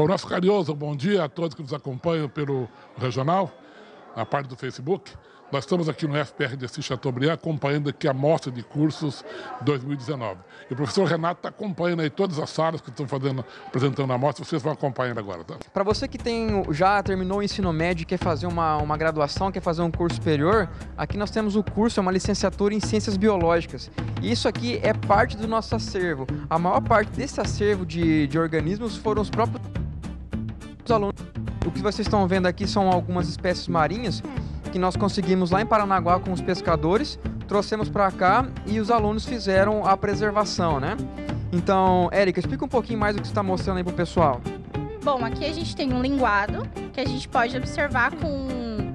O nosso carinhoso bom dia a todos que nos acompanham pelo regional, a parte do Facebook. Nós estamos aqui no FPRDC Chateaubriand acompanhando aqui a mostra de cursos 2019. E o professor Renato está acompanhando aí todas as salas que estão fazendo, apresentando a mostra, vocês vão acompanhando agora, tá? Para você que tem, já terminou o ensino médio e quer fazer uma, uma graduação, quer fazer um curso superior, aqui nós temos o curso, é uma licenciatura em Ciências Biológicas. E isso aqui é parte do nosso acervo. A maior parte desse acervo de, de organismos foram os próprios alunos. O que vocês estão vendo aqui são algumas espécies marinhas que nós conseguimos lá em Paranaguá com os pescadores, trouxemos para cá e os alunos fizeram a preservação, né? Então, Érica, explica um pouquinho mais o que você está mostrando aí para o pessoal. Bom, aqui a gente tem um linguado que a gente pode observar com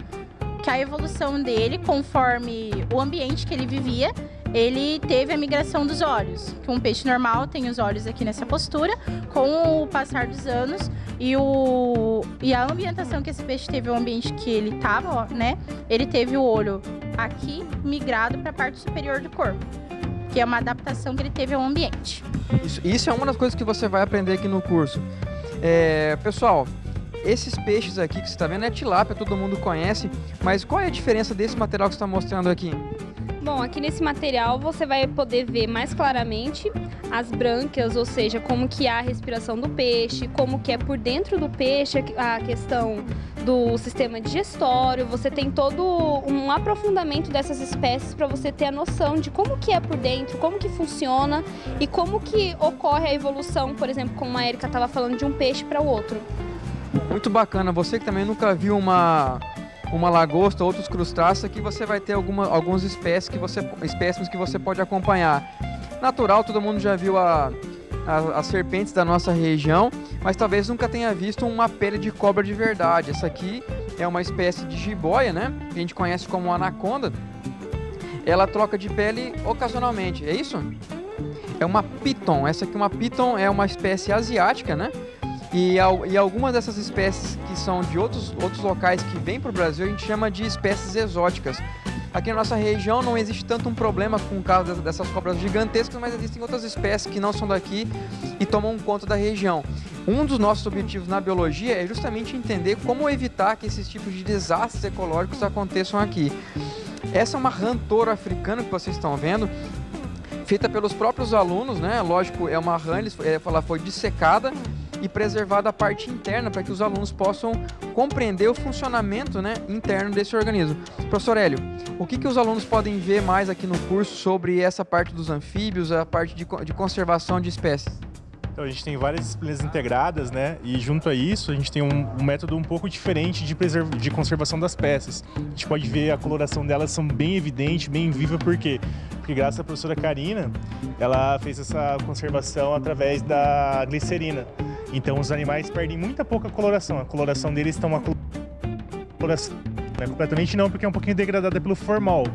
que a evolução dele, conforme o ambiente que ele vivia, ele teve a migração dos olhos. Que um peixe normal tem os olhos aqui nessa postura, com o passar dos anos e, o, e a ambientação que esse peixe teve, o ambiente que ele estava, né? Ele teve o olho aqui migrado para a parte superior do corpo, que é uma adaptação que ele teve ao ambiente. Isso, isso é uma das coisas que você vai aprender aqui no curso. É, pessoal, esses peixes aqui que você está vendo é tilápia, todo mundo conhece, mas qual é a diferença desse material que você está mostrando aqui? Bom, aqui nesse material você vai poder ver mais claramente as brânquias, ou seja, como que é a respiração do peixe, como que é por dentro do peixe a questão do sistema digestório. Você tem todo um aprofundamento dessas espécies para você ter a noção de como que é por dentro, como que funciona e como que ocorre a evolução, por exemplo, como a Erika estava falando de um peixe para o outro. Muito bacana. Você que também nunca viu uma uma lagosta, outros crustáceos, aqui você vai ter alguma, algumas espécies que você, espécimes que você pode acompanhar. Natural, todo mundo já viu a, a, as serpentes da nossa região, mas talvez nunca tenha visto uma pele de cobra de verdade. Essa aqui é uma espécie de jiboia, né? Que a gente conhece como anaconda. Ela troca de pele ocasionalmente, é isso? É uma piton. Essa aqui, é uma piton, é uma espécie asiática, né? E, e algumas dessas espécies que são de outros, outros locais que vêm para o Brasil, a gente chama de espécies exóticas. Aqui na nossa região não existe tanto um problema com o caso dessas cobras gigantescas, mas existem outras espécies que não são daqui e tomam conta da região. Um dos nossos objetivos na biologia é justamente entender como evitar que esses tipos de desastres ecológicos aconteçam aqui. Essa é uma touro africana que vocês estão vendo, feita pelos próprios alunos, né? Lógico, é uma rã, ela foi dissecada e preservada a parte interna para que os alunos possam compreender o funcionamento né, interno desse organismo. Professor Hélio, o que, que os alunos podem ver mais aqui no curso sobre essa parte dos anfíbios, a parte de, de conservação de espécies? Então, a gente tem várias disciplinas integradas, né? E junto a isso, a gente tem um, um método um pouco diferente de, de conservação das peças. A gente pode ver a coloração delas são bem evidente, bem viva, por quê? Porque graças à professora Karina, ela fez essa conservação através da glicerina. Então os animais perdem muita pouca coloração. A coloração deles está uma coloração né? completamente não, porque é um pouquinho degradada pelo formol.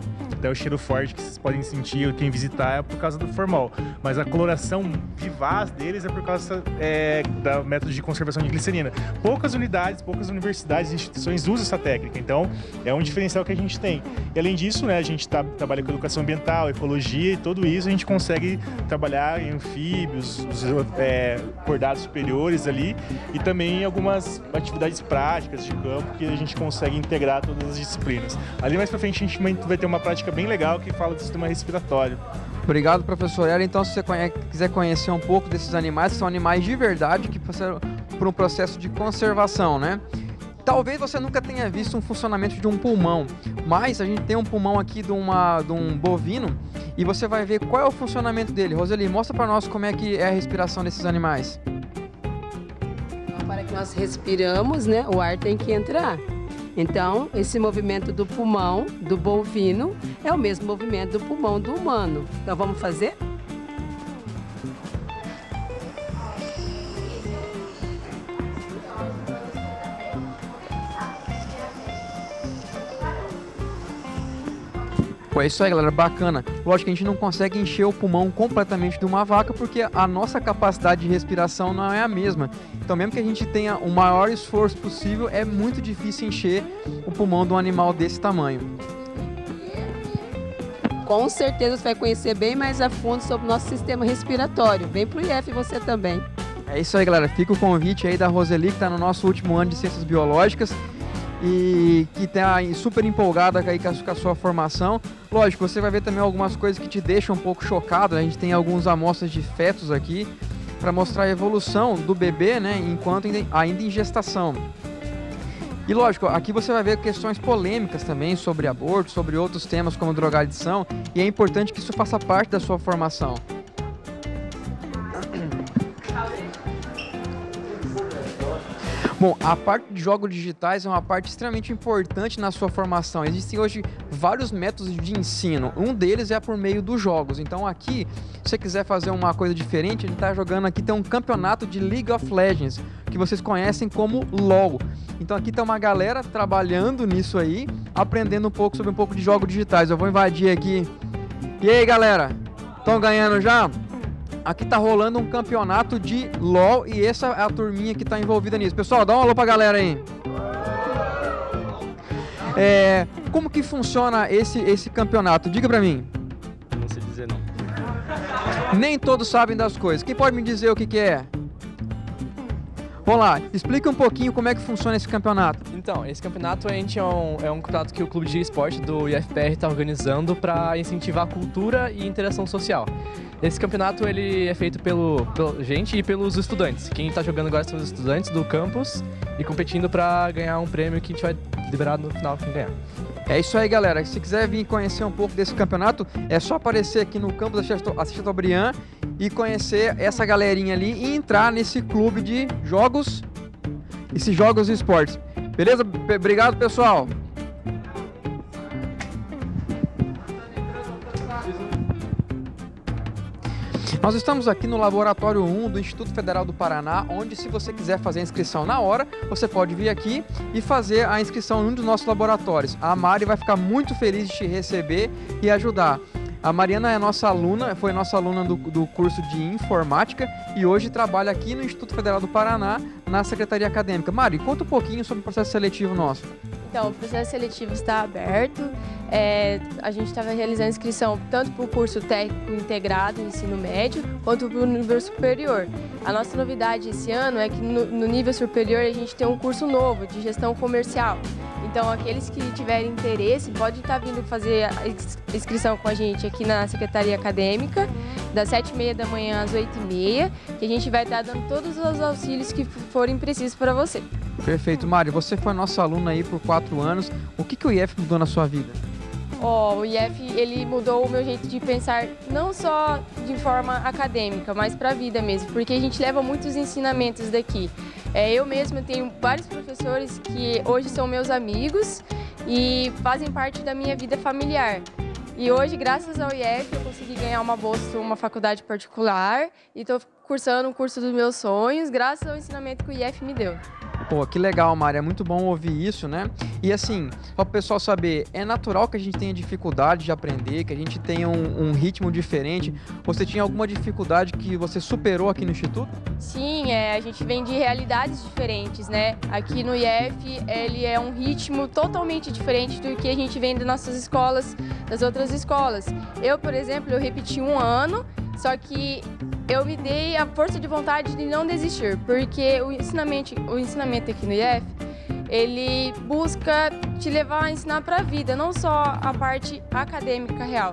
Então o cheiro forte que vocês podem sentir quem visitar é por causa do formol. Mas a coloração vivaz deles é por causa é, da método de conservação de glicerina. Poucas unidades, poucas universidades e instituições usam essa técnica. Então é um diferencial que a gente tem. E além disso, né, a gente tá, trabalha com educação ambiental, ecologia e tudo isso a gente consegue trabalhar em anfíbios, os é, cordados superiores ali e também algumas atividades práticas de campo que a gente consegue integrar todas as disciplinas. Ali mais para frente a gente vai ter uma prática bem legal que fala do sistema respiratório. Obrigado, professor Ela. Então, se você conhece, quiser conhecer um pouco desses animais, que são animais de verdade que passaram por um processo de conservação, né? Talvez você nunca tenha visto um funcionamento de um pulmão, mas a gente tem um pulmão aqui de, uma, de um bovino e você vai ver qual é o funcionamento dele. Roseli, mostra para nós como é que é a respiração desses animais. Para que nós respiramos, né, o ar tem que entrar. Então, esse movimento do pulmão do bovino é o mesmo movimento do pulmão do humano. Então, vamos fazer? É isso aí, galera, bacana. Lógico que a gente não consegue encher o pulmão completamente de uma vaca porque a nossa capacidade de respiração não é a mesma. Então, mesmo que a gente tenha o maior esforço possível, é muito difícil encher o pulmão de um animal desse tamanho. Com certeza você vai conhecer bem mais a fundo sobre o nosso sistema respiratório. Vem pro IF você também. É isso aí, galera. Fica o convite aí da Roseli, que está no nosso último ano de Ciências Biológicas e que está super empolgada aí com a, sua formação. Lógico, você vai ver também algumas coisas que te deixam um pouco chocado. Né? A gente tem algumas amostras de fetos aqui para mostrar a evolução do bebê, né, enquanto ainda em gestação. E lógico, aqui você vai ver questões polêmicas também sobre aborto, sobre outros temas como drogadição, e é importante que isso faça parte da sua formação. Bom, a parte de jogos digitais é uma parte extremamente importante na sua formação. Existem hoje vários métodos de ensino. Um deles é por meio dos jogos. Então aqui, se você quiser fazer uma coisa diferente, ele está jogando aqui tem um campeonato de League of Legends, que vocês conhecem como LoL. Então aqui tá uma galera trabalhando nisso aí, aprendendo um pouco sobre um pouco de jogos digitais. Eu vou invadir aqui. E aí, galera? Estão ganhando já? Aqui tá rolando um campeonato de LoL e essa é a turminha que tá envolvida nisso. Pessoal, dá um alô pra galera aí. É, como que funciona esse, esse campeonato? Diga pra mim. Não sei dizer não. Nem todos sabem das coisas. Quem pode me dizer o que, que é? Vamos lá, explica um pouquinho como é que funciona esse campeonato. Então, esse campeonato a gente é um, é um campeonato que o Clube de Esporte do IFPR está organizando para incentivar a cultura e interação social. Esse campeonato ele é feito pelo, pela gente e pelos estudantes. Quem está jogando agora são os estudantes do campus e competindo para ganhar um prêmio que a gente vai liberar no final quem ganhar. É isso aí, galera. Se quiser vir conhecer um pouco desse campeonato, é só aparecer aqui no campus da Chateaubriand e conhecer essa galerinha ali e entrar nesse clube de jogos, esses jogos e esportes. Beleza? Obrigado, pessoal. Nós estamos aqui no Laboratório 1 do Instituto Federal do Paraná, onde se você quiser fazer a inscrição na hora, você pode vir aqui e fazer a inscrição em um dos nossos laboratórios. A Mari vai ficar muito feliz de te receber e ajudar. A Mariana é nossa aluna, foi nossa aluna do, do curso de informática e hoje trabalha aqui no Instituto Federal do Paraná, na Secretaria Acadêmica. Mari, conta um pouquinho sobre o processo seletivo nosso. Então, o processo seletivo está aberto. É, a gente estava realizando inscrição tanto para o curso técnico integrado ensino médio, quanto para o nível superior. A nossa novidade esse ano é que no, no nível superior a gente tem um curso novo de gestão comercial. Então, aqueles que tiverem interesse, podem estar vindo fazer a inscrição com a gente aqui na Secretaria Acadêmica, das 7h30 da manhã às 8h30, que a gente vai estar dando todos os auxílios que forem precisos para você. Perfeito. Mário, você foi nosso aluno aí por quatro anos. O que, que o IF mudou na sua vida? Oh, o IF ele mudou o meu jeito de pensar não só de forma acadêmica, mas para a vida mesmo, porque a gente leva muitos ensinamentos daqui. É, eu mesma tenho vários professores que hoje são meus amigos e fazem parte da minha vida familiar. E hoje, graças ao IF, eu consegui ganhar uma bolsa uma faculdade particular e estou cursando o curso dos meus sonhos, graças ao ensinamento que o IF me deu. Pô, que legal, Mari. É muito bom ouvir isso, né? E assim, para o pessoal saber, é natural que a gente tenha dificuldade de aprender, que a gente tenha um, um, ritmo diferente. Você tinha alguma dificuldade que você superou aqui no Instituto? Sim, é, a gente vem de realidades diferentes, né? Aqui no IF, ele é um ritmo totalmente diferente do que a gente vem das nossas escolas, das outras escolas. Eu, por exemplo, eu repeti um ano, só que eu me dei a força de vontade de não desistir, porque o ensinamento, o ensinamento aqui no IF, ele busca te levar a ensinar para a vida, não só a parte acadêmica real.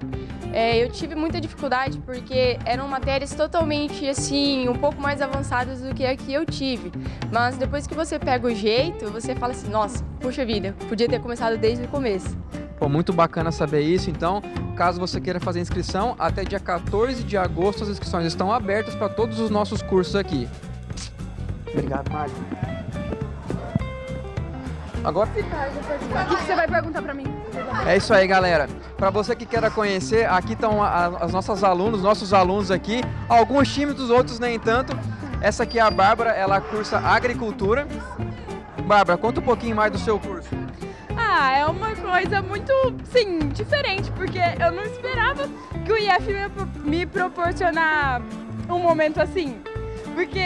É, eu tive muita dificuldade porque eram matérias totalmente assim, um pouco mais avançadas do que a que eu tive. Mas depois que você pega o jeito, você fala assim: nossa, puxa vida, podia ter começado desde o começo. Pô, muito bacana saber isso. Então, caso você queira fazer inscrição, até dia 14 de agosto as inscrições estão abertas para todos os nossos cursos aqui. Obrigado, Mário. Agora. O que você vai perguntar para mim? É isso aí, galera. Para você que queira conhecer, aqui estão as nossas alunos, nossos alunos aqui. Alguns tímidos, outros nem tanto. Essa aqui é a Bárbara, ela cursa agricultura. Bárbara, conta um pouquinho mais do seu curso. Ah, é uma coisa muito, sim, diferente, porque eu não esperava que o IF me proporcionar um momento assim. Porque,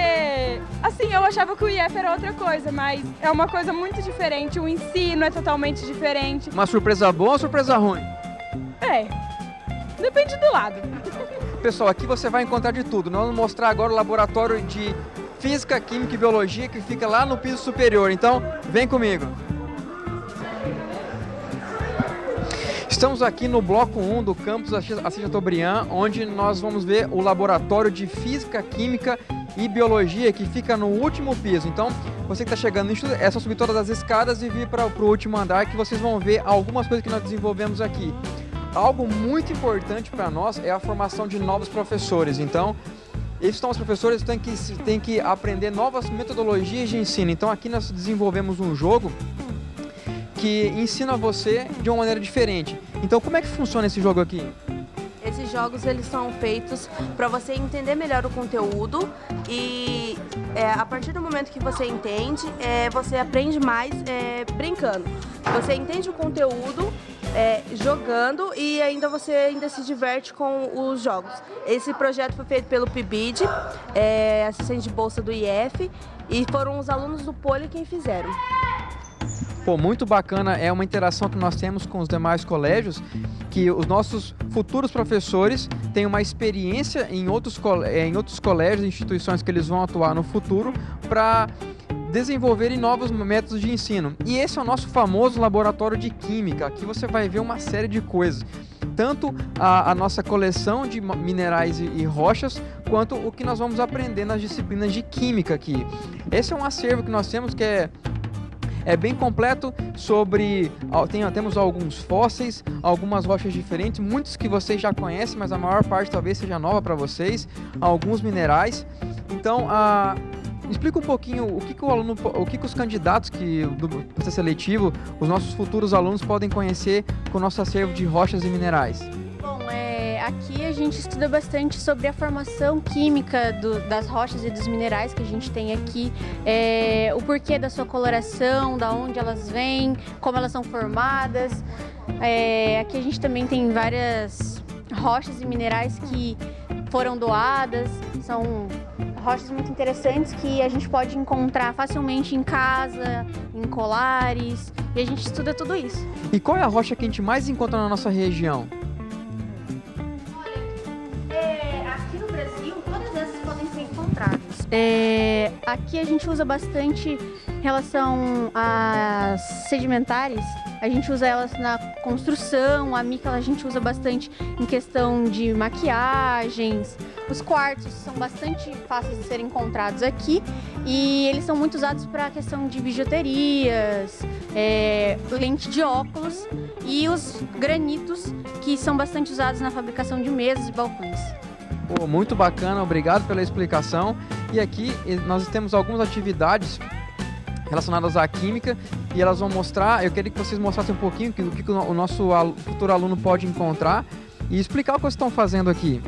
assim, eu achava que o IF era outra coisa, mas é uma coisa muito diferente, o ensino é totalmente diferente. Uma surpresa boa ou surpresa ruim? É, depende do lado. Pessoal, aqui você vai encontrar de tudo. Nós vamos mostrar agora o laboratório de Física, Química e Biologia, que fica lá no piso superior. Então, vem comigo. Estamos aqui no bloco 1 do campus Assis Chateaubriand, onde nós vamos ver o laboratório de Física, Química e Biologia, que fica no último piso. Então, você que está chegando no estudo, é só subir todas as escadas e vir para o último andar, que vocês vão ver algumas coisas que nós desenvolvemos aqui. Algo muito importante para nós é a formação de novos professores. Então, esses novos professores têm que, têm que aprender novas metodologias de ensino. Então, aqui nós desenvolvemos um jogo que ensina você de uma maneira diferente. Então, como é que funciona esse jogo aqui? Esses jogos eles são feitos para você entender melhor o conteúdo e é, a partir do momento que você entende, é, você aprende mais é, brincando. Você entende o conteúdo é, jogando e ainda você ainda se diverte com os jogos. Esse projeto foi feito pelo PIBID, é, assistente de bolsa do IF, e foram os alunos do Poli quem fizeram. Pô, muito bacana, é uma interação que nós temos com os demais colégios, que os nossos futuros professores têm uma experiência em outros, eh, em outros colégios, instituições que eles vão atuar no futuro, para desenvolverem novos métodos de ensino. E esse é o nosso famoso laboratório de química. Aqui você vai ver uma série de coisas. Tanto a, a nossa coleção de minerais e, e, rochas, quanto o que nós vamos aprender nas disciplinas de química aqui. Esse é um acervo que nós temos que é é bem completo sobre. Tem, temos alguns fósseis, algumas rochas diferentes, muitos que vocês já conhecem, mas a maior parte talvez seja nova para vocês, alguns minerais. Então, a. Explica um pouquinho o que, que o aluno, o que, que os candidatos que do processo seletivo, os nossos futuros alunos podem conhecer com o nosso acervo de rochas e minerais aqui a gente estuda bastante sobre a formação química do, das rochas e dos minerais que a gente tem aqui, é, o porquê da sua coloração, da onde elas vêm, como elas são formadas. É, aqui a gente também tem várias rochas e minerais que foram doadas, são rochas muito interessantes que a gente pode encontrar facilmente em casa, em colares, e a gente estuda tudo isso. E qual é a rocha que a gente mais encontra na nossa região? É, aqui a gente usa bastante em relação às sedimentares. A gente usa elas na construção, a mica a gente usa bastante em questão de maquiagens. Os quartos são bastante fáceis de serem encontrados aqui e eles são muito usados para a questão de bijuterias, é, lente de óculos e os granitos que são bastante usados na fabricação de mesas e balcões. Pô, muito bacana, obrigado pela explicação. E aqui nós temos algumas atividades relacionadas à química e elas vão mostrar, eu queria que vocês mostrassem um pouquinho do que, o nosso futuro aluno pode encontrar e explicar o que vocês estão fazendo aqui.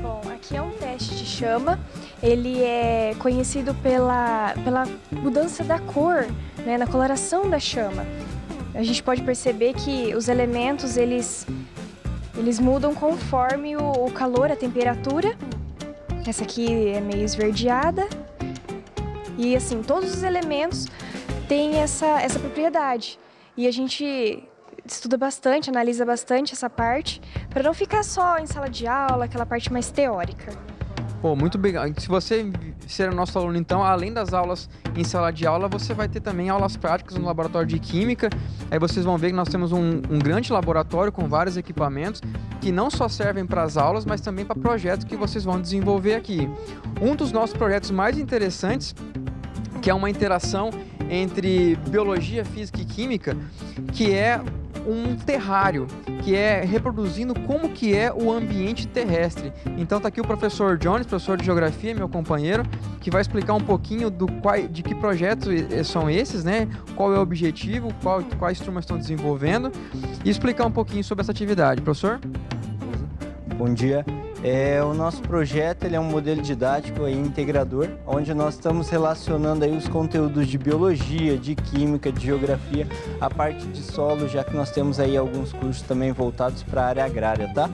Bom, aqui é um teste de chama, ele é conhecido pela, pela mudança da cor, né, na coloração da chama. A gente pode perceber que os elementos, eles, eles mudam conforme o, o calor, a temperatura essa aqui é meio esverdeada. E assim, todos os elementos têm essa, essa propriedade. E a gente estuda bastante, analisa bastante essa parte, para não ficar só em sala de aula, aquela parte mais teórica. Pô, muito bem. Se você ser nosso aluno, então, além das aulas em sala de aula, você vai ter também aulas práticas no laboratório de química. Aí vocês vão ver que nós temos um, um grande laboratório com vários equipamentos que não só servem para as aulas, mas também para projetos que vocês vão desenvolver aqui. Um dos nossos projetos mais interessantes, que é uma interação entre biologia, física e química, que é um terrário, que é reproduzindo como que é o ambiente terrestre. Então tá aqui o professor Jones, professor de geografia, meu companheiro, que vai explicar um pouquinho do qual, de que projetos são esses, né? Qual é o objetivo, qual, quais turmas estão desenvolvendo e explicar um pouquinho sobre essa atividade. Professor? Bom dia. É, o nosso projeto ele é um modelo didático e integrador, onde nós estamos relacionando aí os conteúdos de biologia, de química, de geografia, a parte de solo, já que nós temos aí alguns cursos também voltados para a área agrária, tá?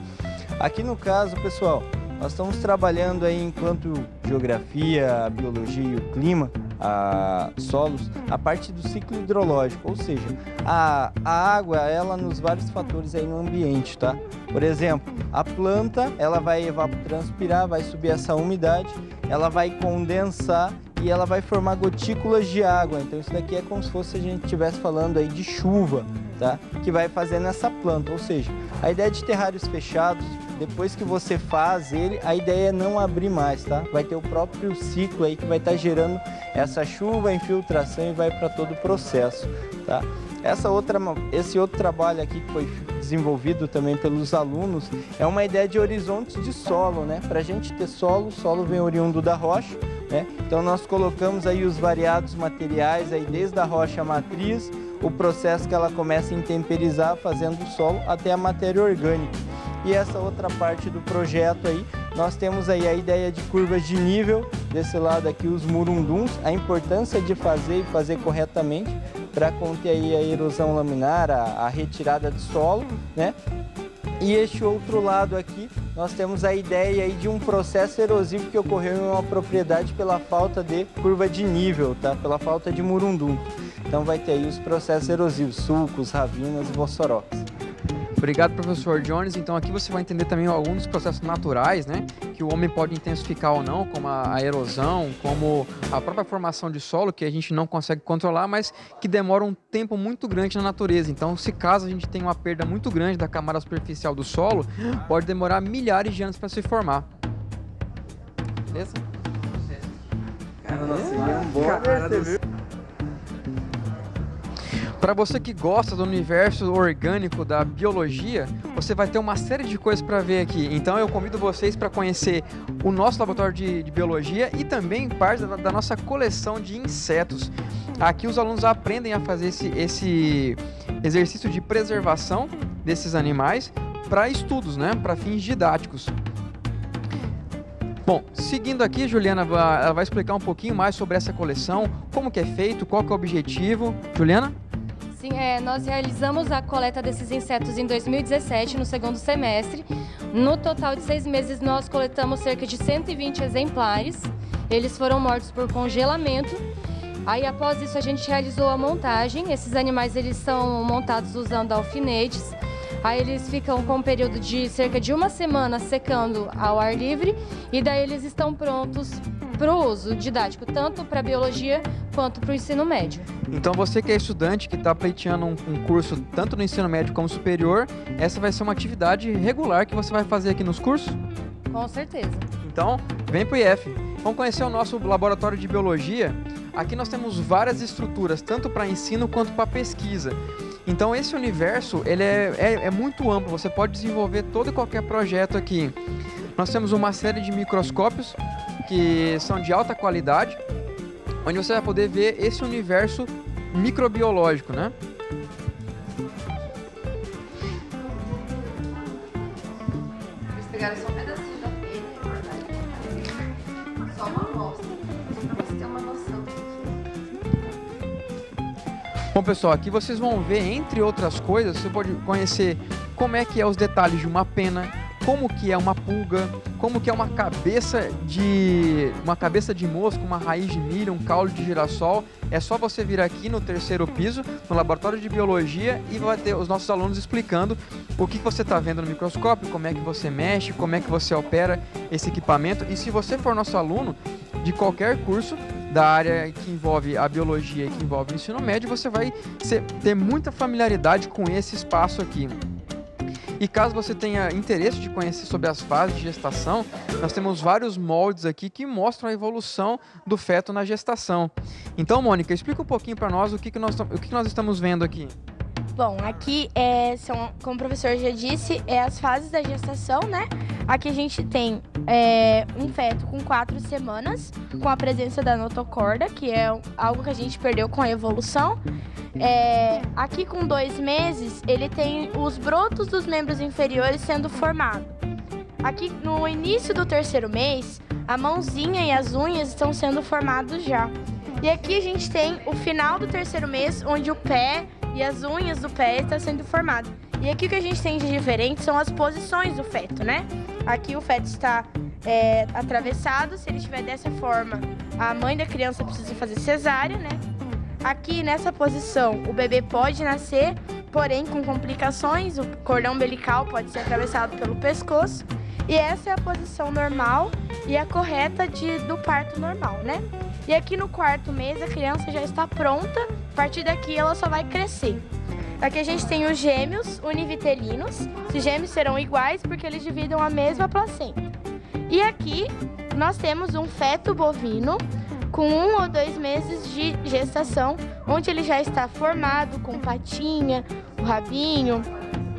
Aqui no caso, pessoal, nós estamos trabalhando aí enquanto geografia, biologia e o clima, a solos a parte do ciclo hidrológico, ou seja, a, a água ela nos vários fatores aí no ambiente, tá? Por exemplo, a planta ela vai evapotranspirar, vai subir essa umidade, ela vai condensar e ela vai formar gotículas de água. Então isso daqui é como se fosse a gente estivesse falando aí de chuva, tá? Que vai fazer nessa planta, ou seja, a ideia de terrários fechados depois que você faz ele, a ideia é não abrir mais, tá? Vai ter o próprio ciclo aí que vai estar tá gerando essa chuva, infiltração e vai para todo o processo, tá? Essa outra, esse outro trabalho aqui que foi desenvolvido também pelos alunos é uma ideia de horizontes de solo, né? Para a gente ter solo, solo vem oriundo da rocha, né? Então nós colocamos aí os variados materiais aí desde a rocha matriz, o processo que ela começa a intemperizar fazendo o solo até a matéria orgânica. E essa outra parte do projeto aí, nós temos aí a ideia de curvas de nível, desse lado aqui os murunduns, a importância de fazer e fazer corretamente para conter aí a erosão laminar, a, a retirada de solo, né? E este outro lado aqui, nós temos a ideia aí de um processo erosivo que ocorreu em uma propriedade pela falta de curva de nível, tá? Pela falta de murundum. Então vai ter aí os processos erosivos, sulcos, ravinas e vossorocas. Obrigado, professor Jones. Então aqui você vai entender também alguns dos processos naturais, né? Que o homem pode intensificar ou não, como a, erosão, como a própria formação de solo, que a gente não consegue controlar, mas que demora um tempo muito grande na natureza. Então, se caso a gente tem uma perda muito grande da camada superficial do solo, pode demorar milhares de anos para se formar. Beleza? Cara, nossa, é um bom cara, para você que gosta do universo orgânico da biologia, você vai ter uma série de coisas para ver aqui. Então eu convido vocês para conhecer o nosso laboratório de, de biologia e também parte da, da, nossa coleção de insetos. Aqui os alunos aprendem a fazer esse, esse exercício de preservação desses animais para estudos, né? Para fins didáticos. Bom, seguindo aqui, Juliana ela vai explicar um pouquinho mais sobre essa coleção, como que é feito, qual que é o objetivo. Juliana? Sim, é, nós realizamos a coleta desses insetos em 2017, no segundo semestre. No total de seis meses, nós coletamos cerca de 120 exemplares. Eles foram mortos por congelamento. Aí, após isso, a gente realizou a montagem. Esses animais eles são montados usando alfinetes. Aí eles ficam com um período de cerca de uma semana secando ao ar livre e daí eles estão prontos para o uso didático, tanto para biologia quanto para o ensino médio. Então você que é estudante, que está pleiteando um, um, curso tanto no ensino médio como superior, essa vai ser uma atividade regular que você vai fazer aqui nos cursos? Com certeza. Então, vem para o IF. Vamos conhecer o nosso laboratório de biologia. Aqui nós temos várias estruturas, tanto para ensino quanto para pesquisa. Então esse universo ele é, é, é muito amplo, você pode desenvolver todo e qualquer projeto aqui. Nós temos uma série de microscópios que são de alta qualidade, onde você vai poder ver esse universo microbiológico, né? Eles pegaram só um pedacinho da pena Só uma amostra, pra você ter uma noção Bom, pessoal, aqui vocês vão ver, entre outras coisas, você pode conhecer como é que é os detalhes de uma pena, como que é uma pulga, como que é uma cabeça de uma cabeça de mosca, uma raiz de milho, um caule de girassol. É só você vir aqui no terceiro piso, no laboratório de biologia e vai ter os nossos alunos explicando o que você está vendo no microscópio, como é que você mexe, como é que você opera esse equipamento. E se você for nosso aluno de qualquer curso, da área que envolve a biologia e que envolve o ensino médio, você vai ter muita familiaridade com esse espaço aqui. E caso você tenha interesse de conhecer sobre as fases de gestação, nós temos vários moldes aqui que mostram a evolução do feto na gestação. Então, Mônica, explica um pouquinho para nós o que, que, nós, o que, que nós estamos vendo aqui. Bom, aqui é, são, como o professor já disse, é as fases da gestação, né? Aqui a gente tem é, um feto com quatro semanas, com a presença da notocorda, que é algo que a gente perdeu com a evolução. É, aqui com dois meses, ele tem os brotos dos membros inferiores sendo formados. Aqui no início do terceiro mês, a mãozinha e as unhas estão sendo formados já. E aqui a gente tem o final do terceiro mês, onde o pé e as unhas do pé estão sendo formados. E aqui o que a gente tem de diferente são as posições do feto, né? Aqui o feto está é, atravessado, se ele estiver dessa forma, a mãe da criança precisa fazer cesárea, né? Aqui nessa posição, o bebê pode nascer, porém com complicações, o cordão umbilical pode ser atravessado pelo pescoço. E essa é a posição normal e a correta de, do parto normal, né? E aqui no quarto mês a criança já está pronta, a partir daqui ela só vai crescer. Aqui a gente tem os gêmeos univitelinos. Os gêmeos serão iguais porque eles dividem a mesma placenta. E aqui nós temos um feto bovino com um ou dois meses de gestação, onde ele já está formado com patinha, o rabinho,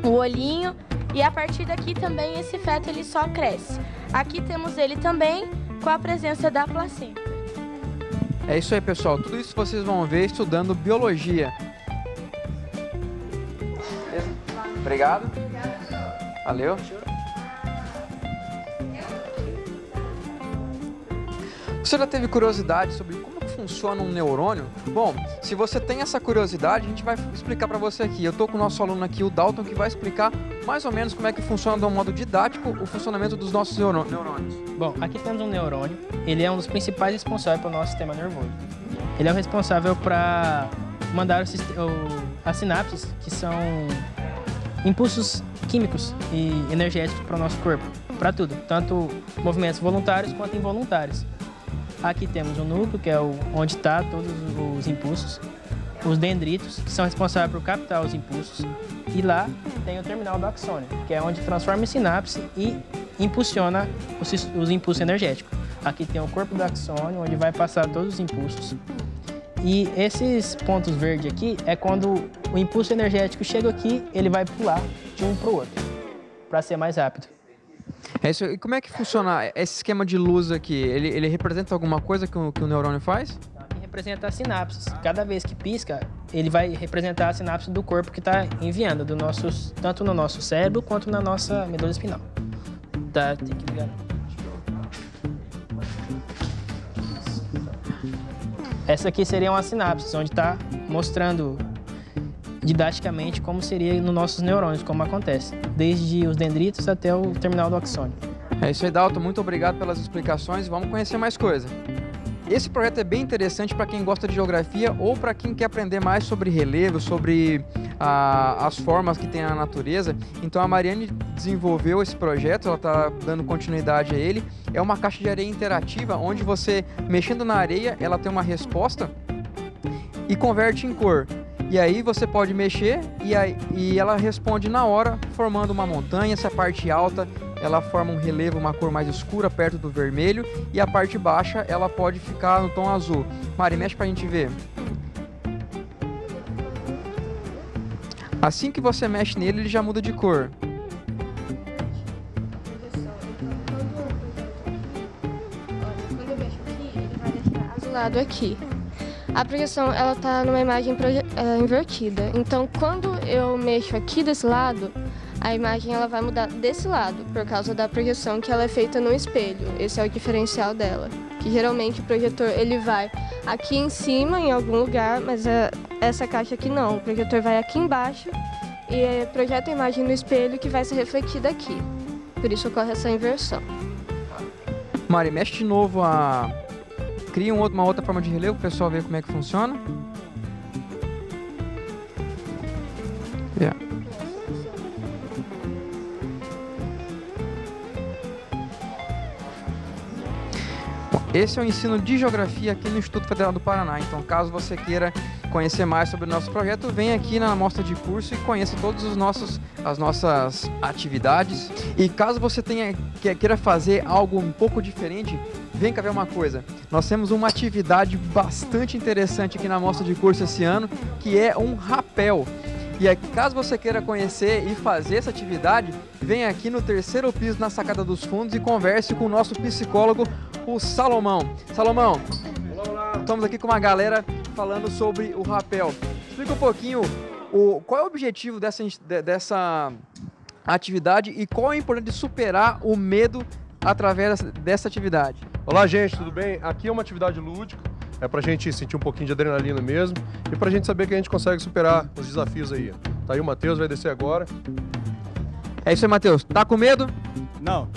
o olhinho. E a partir daqui também esse feto ele só cresce. Aqui temos ele também com a presença da placenta. É isso aí, pessoal. Tudo isso vocês vão ver estudando biologia. Obrigado. Valeu. Você já teve curiosidade sobre funciona um neurônio? Bom, se você tem essa curiosidade, a gente vai explicar para você aqui. Eu estou com o nosso aluno aqui, o Dalton, que vai explicar mais ou menos como é que funciona de um modo didático o funcionamento dos nossos neurônios. Bom, aqui temos um neurônio. Ele é um dos principais responsáveis pelo nosso sistema nervoso. Ele é o responsável para mandar as sinapses, que são impulsos químicos e energéticos para o nosso corpo, para tudo, tanto movimentos voluntários quanto involuntários. Aqui temos o núcleo, que é o, onde está todos os impulsos, os dendritos, que são responsáveis por captar os impulsos, e lá tem o terminal do axônio, que é onde transforma em sinapse e impulsiona os, os impulsos energéticos. Aqui tem o corpo do axônio, onde vai passar todos os impulsos. E esses pontos verdes aqui é quando o impulso energético chega aqui, ele vai pular de um para o outro, para ser mais rápido. É isso. E como é que funciona esse esquema de luz aqui? Ele, ele representa alguma coisa que o, que o neurônio faz? Aqui representa as sinapses. Cada vez que pisca, ele vai representar a sinapse do corpo que está enviando, do nossos, tanto no nosso cérebro quanto na nossa medula espinal. Tá, tem que ligar. Essa aqui seria uma sinapse, onde está mostrando didaticamente como seria nos nossos neurônios, como acontece, desde os dendritos até o terminal do axônio. É isso aí, Dalton. Muito obrigado pelas explicações. Vamos conhecer mais coisa. Esse projeto é bem interessante para quem gosta de geografia ou para quem quer aprender mais sobre relevo, sobre ah, as formas que tem na natureza. Então a Mariane desenvolveu esse projeto, ela está dando continuidade a ele. É uma caixa de areia interativa onde você, mexendo na areia, ela tem uma resposta e converte em cor. E aí você pode mexer e, aí, e ela responde na hora, formando uma montanha. Essa parte alta ela forma um relevo, uma cor mais escura perto do vermelho. E a parte baixa ela pode ficar no tom azul. Mari, mexe pra gente ver. Assim que você mexe nele, ele já muda de cor. Quando eu mexo aqui, ele vai deixar azulado aqui a projeção ela tá numa imagem é, invertida. Então, quando eu mexo aqui desse lado, a imagem ela vai mudar desse lado, por causa da projeção que ela é feita no espelho. Esse é o diferencial dela. Que geralmente o projetor ele vai aqui em cima, em algum lugar, mas é, essa caixa aqui não. O projetor vai aqui embaixo e projeta a imagem no espelho que vai ser refletida aqui. Por isso ocorre essa inversão. Mari, mexe de novo a, cria um uma outra forma de relevo o pessoal ver como é que funciona. Yeah. esse é o ensino de geografia aqui no Instituto Federal do Paraná. Então, caso você queira conhecer mais sobre o nosso projeto, vem aqui na amostra de curso e conheça todos os nossos as nossas atividades. E caso você tenha queira fazer algo um pouco diferente, vem cá ver uma coisa. Nós temos uma atividade bastante interessante aqui na amostra de curso esse ano, que é um rapel. E é, caso você queira conhecer e fazer essa atividade, vem aqui no terceiro piso na sacada dos fundos e converse com o nosso psicólogo, o Salomão. Salomão, estamos aqui com uma galera falando sobre o rapel. Explica um pouquinho o, qual é o objetivo dessa, dessa atividade e qual é a importância de superar o medo através dessa atividade. Olá, gente, tudo bem? Aqui é uma atividade lúdica, é pra gente sentir um pouquinho de adrenalina mesmo e pra gente saber que a gente consegue superar os desafios aí. Tá aí o Matheus, vai descer agora. É isso aí, Matheus. Tá com medo? Não.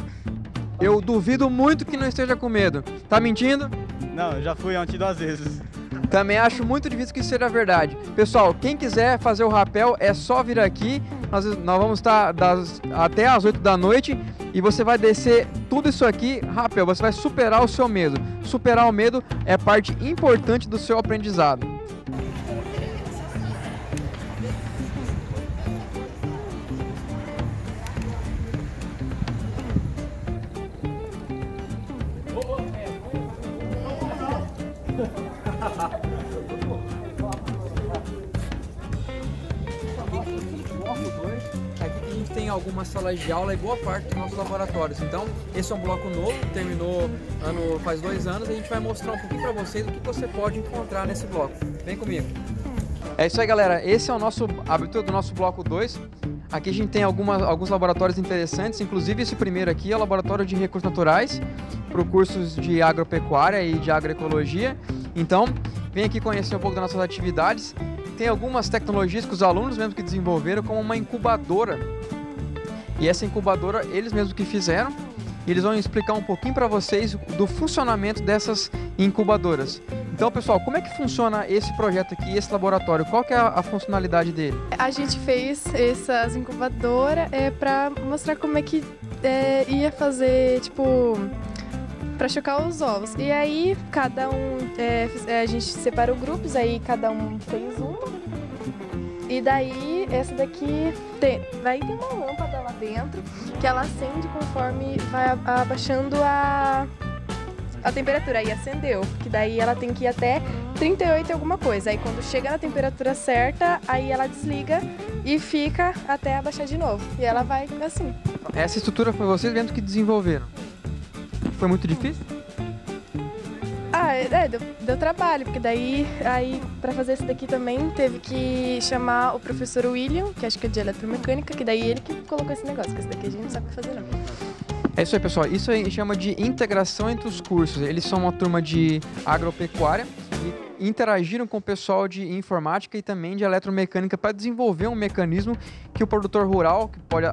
Eu duvido muito que não esteja com medo. Tá mentindo? Não, eu já fui ontem duas vezes. Também acho muito difícil que isso seja verdade. Pessoal, quem quiser fazer o rapel é só vir aqui. Nós, nós vamos estar das, até as 8 da noite e você vai descer tudo isso aqui rapel. Você vai superar o seu medo. Superar o medo é parte importante do seu aprendizado. tem algumas salas de aula e boa parte dos nossos laboratórios. Então, esse é um bloco novo, terminou ano, faz dois anos, e a gente vai mostrar um pouquinho para vocês o que você pode encontrar nesse bloco. Vem comigo. É isso aí, galera. Esse é o nosso abertura do nosso bloco 2. Aqui a gente tem algumas, alguns laboratórios interessantes, inclusive esse primeiro aqui é o Laboratório de Recursos Naturais, para cursos de agropecuária e de agroecologia. Então, vem aqui conhecer um pouco das nossas atividades. Tem algumas tecnologias que os alunos mesmo que desenvolveram, como uma incubadora. E essa incubadora eles mesmos que fizeram. Eles vão explicar um pouquinho para vocês do funcionamento dessas incubadoras. Então, pessoal, como é que funciona esse projeto aqui, esse laboratório? Qual que é a, a funcionalidade dele? A gente fez essas incubadoras é, para mostrar como é que é, ia fazer, tipo, para chocar os ovos. E aí, cada um, é, é, a gente separou grupos, aí cada um fez uma. E daí, essa daqui tem, vai ter uma lâmpada lá dentro que ela acende conforme vai abaixando a, a temperatura. Aí acendeu, que daí ela tem que ir até 38 e alguma coisa. Aí quando chega na temperatura certa, aí ela desliga e fica até abaixar de novo. E ela vai assim. Essa estrutura foi vocês mesmos que desenvolveram. Foi muito difícil? Ah, é, deu, deu trabalho, porque daí, aí, pra fazer esse daqui também, teve que chamar o professor William, que acho que é de eletromecânica, que daí ele que colocou esse negócio, que esse daqui a gente não sabe fazer não. É isso aí, pessoal. Isso aí chama de integração entre os cursos. Eles são uma turma de agropecuária e interagiram com o pessoal de informática e também de eletromecânica para desenvolver um mecanismo que o produtor rural que pode, a-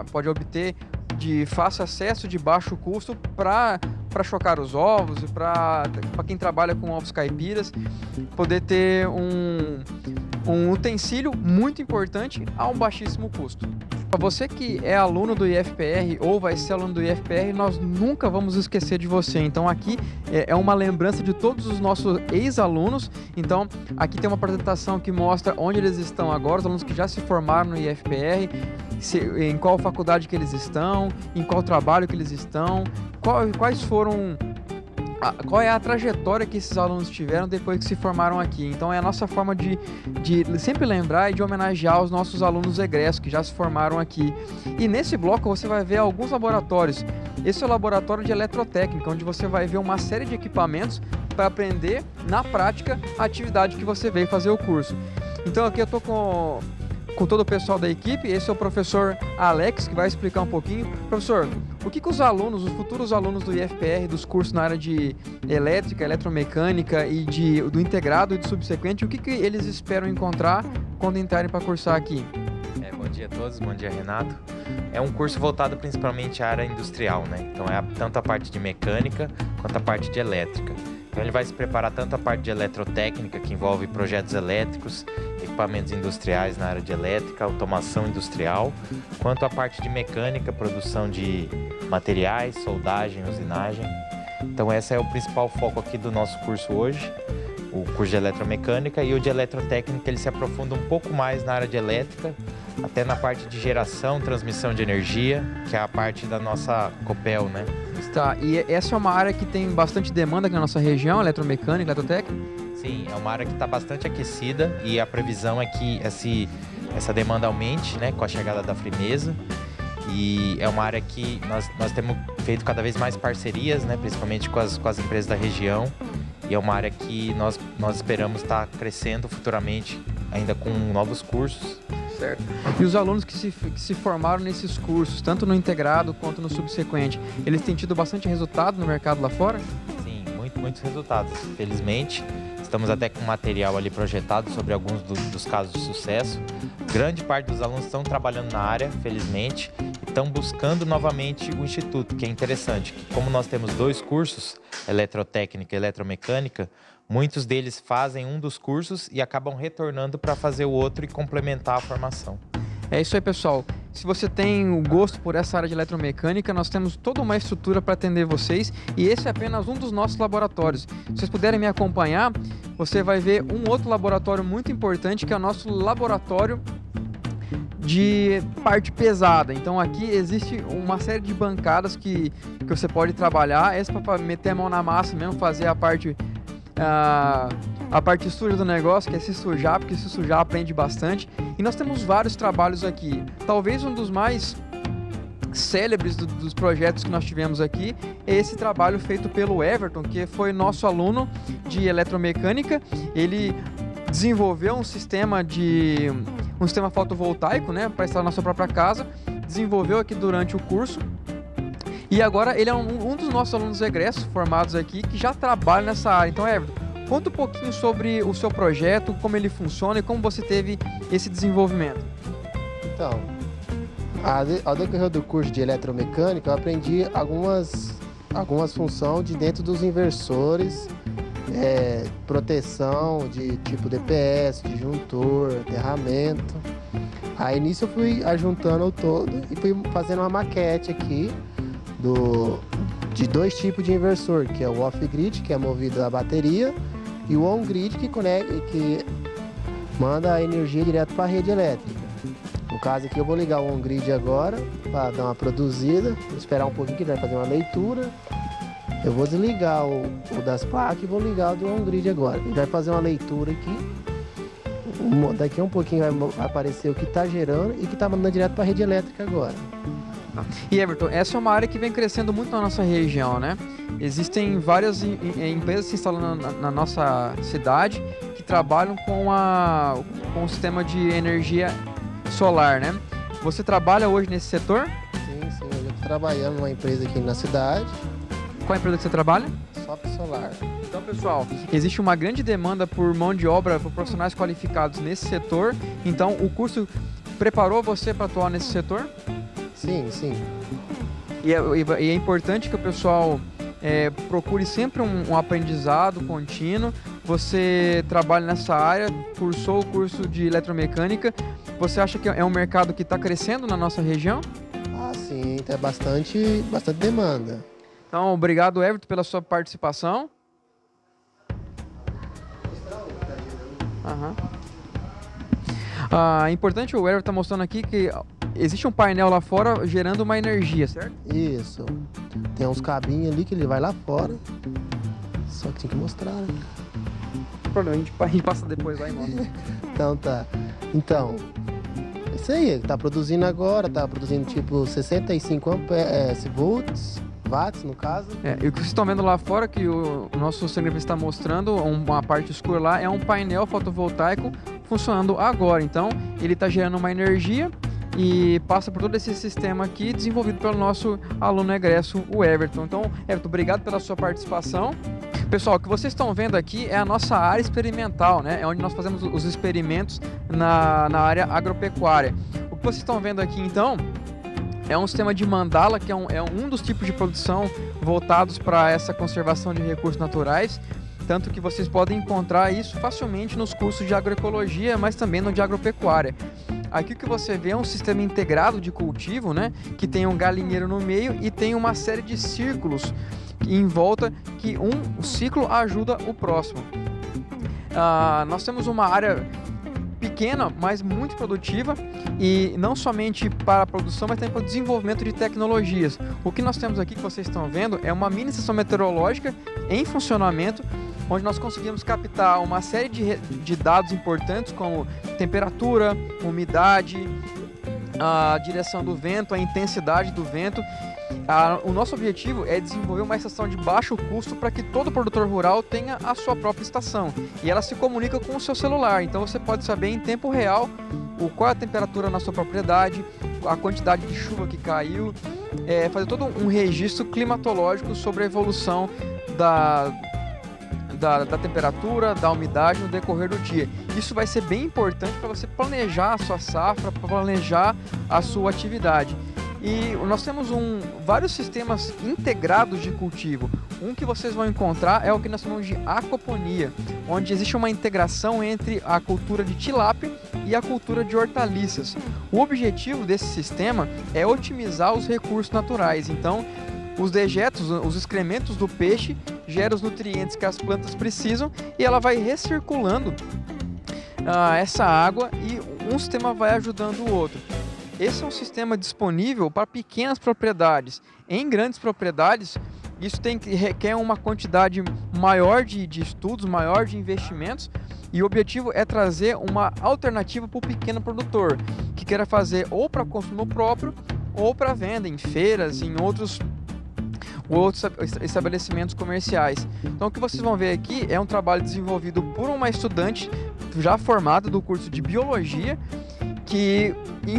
a- pode obter de fácil acesso, de baixo custo, para chocar os ovos e para quem trabalha com ovos caipiras, poder ter um, um utensílio muito importante a um baixíssimo custo. Para você que é aluno do IFPR ou vai ser aluno do IFPR, nós nunca vamos esquecer de você. Então aqui é é uma lembrança de todos os nossos ex-alunos. Então aqui tem uma apresentação que mostra onde eles estão agora, os alunos que já se formaram no IFPR, se- em qual faculdade que eles estão, em qual trabalho que eles estão, qual- quais foram a- qual é a trajetória que esses alunos tiveram depois que se formaram aqui. Então é a nossa forma de, de sempre lembrar e de homenagear os nossos alunos egressos que já se formaram aqui. E nesse bloco você vai ver alguns laboratórios. Esse é o laboratório de eletrotécnica, onde você vai ver uma série de equipamentos para aprender na prática a atividade que você veio fazer o curso. Então aqui eu estou com com todo o pessoal da equipe. Esse é o professor Alex, que vai explicar um pouquinho. Professor, o que, que os alunos, os futuros alunos do IFPR, dos cursos na área de elétrica, eletromecânica e de, do integrado e do subsequente, o que, que eles esperam encontrar quando entrarem para cursar aqui? É, bom dia a todos, bom dia Renato. É um curso voltado principalmente à área industrial, né? Então é a- tanto a parte de mecânica quanto a parte de elétrica. Então ele vai se preparar tanto a parte de eletrotécnica, que envolve projetos elétricos, equipamentos industriais na área de elétrica, automação industrial, quanto a parte de mecânica, produção de materiais, soldagem, usinagem. Então esse é o principal foco aqui do nosso curso hoje o curso de eletromecânica e o de eletrotécnica ele se aprofunda um pouco mais na área de elétrica, até na parte de geração, transmissão de energia, que é a parte da nossa Copel, né? Tá, e essa é uma área que tem bastante demanda aqui na nossa região, eletromecânica, eletrotécnica? Sim, é uma área que está bastante aquecida e a previsão é que esse, essa demanda aumente, né, com a chegada da Frimeza. E é uma área que nós, nós temos feito cada vez mais parcerias, né, principalmente com as, com as empresas da região. E é uma área que nós, nós esperamos estar crescendo futuramente, ainda com novos cursos. Certo. E os alunos que se, que se formaram nesses cursos, tanto no integrado quanto no subsequente, eles têm tido bastante resultado no mercado lá fora? Sim, muito, muitos resultados. Felizmente, estamos até com material ali projetado sobre alguns do- dos casos de sucesso. Grande parte dos alunos estão trabalhando na área, felizmente, e estão buscando novamente o instituto, que é interessante. Que como nós temos dois cursos, eletrotécnica e eletromecânica, muitos deles fazem um dos cursos e acabam retornando para fazer o outro e complementar a formação. É isso aí, pessoal. Se você tem o gosto por essa área de eletromecânica, nós temos toda uma estrutura para atender vocês e esse é apenas um dos nossos laboratórios. Se vocês puderem me acompanhar, você vai ver um outro laboratório muito importante que é o nosso laboratório de parte pesada. Então aqui existe uma série de bancadas que, que você pode trabalhar. Essa para meter a mão na massa mesmo, fazer a parte a, a parte suja do negócio, que é se sujar, porque se sujar aprende bastante. E nós temos vários trabalhos aqui. Talvez um dos mais célebres do, dos projetos que nós tivemos aqui é esse trabalho feito pelo Everton, que foi nosso aluno de eletromecânica. Ele desenvolveu um sistema de um sistema fotovoltaico, né, para instalar na sua própria casa. Desenvolveu aqui durante o curso e agora ele é um, um dos nossos alunos egressos formados aqui que já trabalha nessa área. Então, Everton, conta um pouquinho sobre o seu projeto, como ele funciona e como você teve esse desenvolvimento. Então, ao decorrer do curso de eletromecânica, eu aprendi algumas, algumas funções de dentro dos inversores, é, proteção de tipo DPS, disjuntor, aterramento. Aí nisso eu fui ajuntando o todo e fui fazendo uma maquete aqui do, de dois tipos de inversor, que é o off-grid, que é movido a bateria, e o on-grid, que, conecta, que manda a energia direto para a rede elétrica. No caso aqui eu vou ligar o on-grid agora, para dar uma produzida, esperar um pouquinho que vai fazer uma leitura. Eu vou desligar o, o das placas e vou ligar o do on-grid agora. Ele vai fazer uma leitura aqui. Daqui a um pouquinho vai aparecer o que está gerando e que está mandando direto para a rede elétrica agora. E Everton, essa é uma área que vem crescendo muito na nossa região, né? Existem várias empresas se instalando na, na nossa cidade que trabalham com, a, com o sistema de energia solar, né? Você trabalha hoje nesse setor? Sim, sim. Eu estou trabalhando numa empresa aqui na cidade. Qual é a empresa que você trabalha? Sop Solar. Então, pessoal, existe uma grande demanda por mão de obra, por profissionais qualificados nesse setor. Então, o curso preparou você para atuar nesse setor? Sim, sim. E é, e é importante que o pessoal é, procure sempre um, um, aprendizado contínuo. Você trabalha nessa área, cursou o curso de eletromecânica. Você acha que é um mercado que está crescendo na nossa região? Ah, sim, tem bastante, bastante demanda. Então, obrigado, Everton, pela sua participação. Aham. Ah, importante o Everton está mostrando aqui que existe um painel lá fora gerando uma energia, certo? Isso. Tem uns cabinhos ali que ele vai lá fora. Só que tem que mostrar, né? Problema, a gente, a gente passa depois lá e mostra. então tá. Então, isso aí, ele tá produzindo agora, tá produzindo tipo 65 amperes, é, volts, watts no caso. É, e o que vocês estão vendo lá fora, que o, o nosso cinegrafista está mostrando, uma parte escura lá, é um painel fotovoltaico funcionando agora. Então, ele está gerando uma energia e passa por todo esse sistema aqui desenvolvido pelo nosso aluno egresso, o Everton. Então, Everton, obrigado pela sua participação. Pessoal, o que vocês estão vendo aqui é a nossa área experimental, né? É onde nós fazemos os experimentos na, na área agropecuária. O que vocês estão vendo aqui, então, é um sistema de mandala, que é um, é um dos tipos de produção voltados para essa conservação de recursos naturais. Tanto que vocês podem encontrar isso facilmente nos cursos de agroecologia, mas também no de agropecuária. Aqui o que você vê é um sistema integrado de cultivo, né? Que tem um galinheiro no meio e tem uma série de círculos em volta que um ciclo ajuda o próximo. Ah, nós temos uma área pequena, mas muito produtiva e não somente para a produção, mas também para o desenvolvimento de tecnologias. O que nós temos aqui que vocês estão vendo é uma mini estação meteorológica em funcionamento onde nós conseguimos captar uma série de, de dados importantes como temperatura, umidade, a direção do vento, a intensidade do vento. o nosso objetivo é desenvolver uma estação de baixo custo para que todo produtor rural tenha a sua própria estação e ela se comunica com o seu celular. Então você pode saber em tempo real o qual é a temperatura na sua propriedade, a quantidade de chuva que caiu, é, fazer todo um registro climatológico sobre a evolução da, da, da temperatura, da umidade no decorrer do dia. Isso vai ser bem importante para você planejar a sua safra, planejar a sua atividade. E nós temos um, vários sistemas integrados de cultivo. Um que vocês vão encontrar é o que nós chamamos de aquaponia, onde existe uma integração entre a cultura de tilápia e a cultura de hortaliças. O objetivo desse sistema é otimizar os recursos naturais. Então, os dejetos, os excrementos do peixe geram os nutrientes que as plantas precisam e ela vai recirculando ah, essa água e um sistema vai ajudando o outro. Esse é um sistema disponível para pequenas propriedades. Em grandes propriedades, isso tem que requer uma quantidade maior de, de estudos, maior de investimentos, e o objetivo é trazer uma alternativa para o pequeno produtor que queira fazer ou para consumo próprio ou para venda em feiras, em outros outros estabelecimentos comerciais. Então o que vocês vão ver aqui é um trabalho desenvolvido por uma estudante já formada do curso de biologia que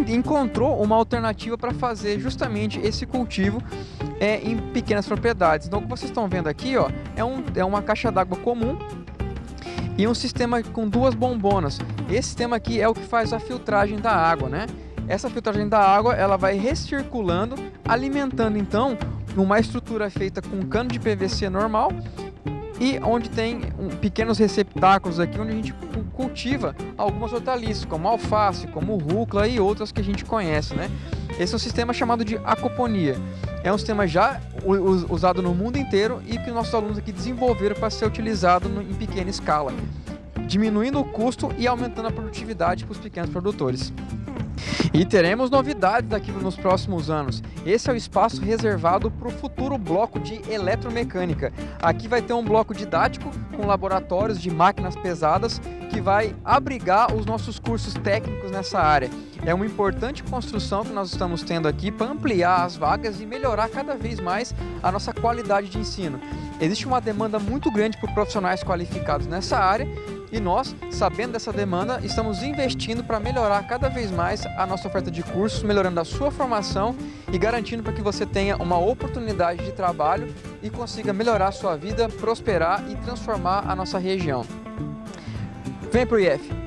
encontrou uma alternativa para fazer justamente esse cultivo é, em pequenas propriedades. Então, o que vocês estão vendo aqui ó, é, um, é uma caixa d'água comum e um sistema com duas bombonas. Esse sistema aqui é o que faz a filtragem da água, né? Essa filtragem da água ela vai recirculando, alimentando então uma estrutura feita com cano de PVC normal e onde tem pequenos receptáculos aqui onde a gente cultiva algumas hortaliças, como alface, como rúcula e outras que a gente conhece, né? Esse é um sistema chamado de acoponia. É um sistema já usado no mundo inteiro e que nossos alunos aqui desenvolveram para ser utilizado em pequena escala, diminuindo o custo e aumentando a produtividade para os pequenos produtores. E teremos novidades daqui nos próximos anos. Esse é o espaço reservado para o futuro bloco de eletromecânica. Aqui vai ter um bloco didático com laboratórios de máquinas pesadas que vai abrigar os nossos cursos técnicos nessa área. É uma importante construção que nós estamos tendo aqui para ampliar as vagas e melhorar cada vez mais a nossa qualidade de ensino. Existe uma demanda muito grande por profissionais qualificados nessa área e nós, sabendo dessa demanda, estamos investindo para melhorar cada vez mais a nossa oferta de cursos, melhorando a sua formação e garantindo para que você tenha uma oportunidade de trabalho e consiga melhorar a sua vida, prosperar e transformar a nossa região. Vem para o IF!